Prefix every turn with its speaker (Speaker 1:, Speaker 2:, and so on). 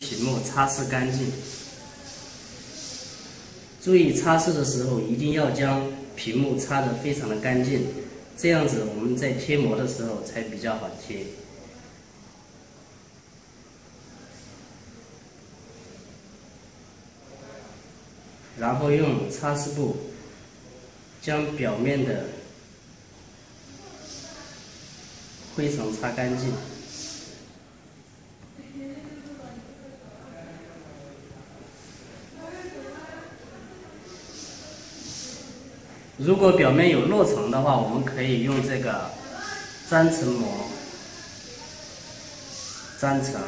Speaker 1: 屏幕擦拭干净。注意擦拭的时候一定要将屏幕擦得非常的干净，这样子我们在贴膜的时候才比较好贴。然后用擦拭布将表面的灰尘擦干净。如果表面有落层的话，我们可以用这个粘层膜粘层。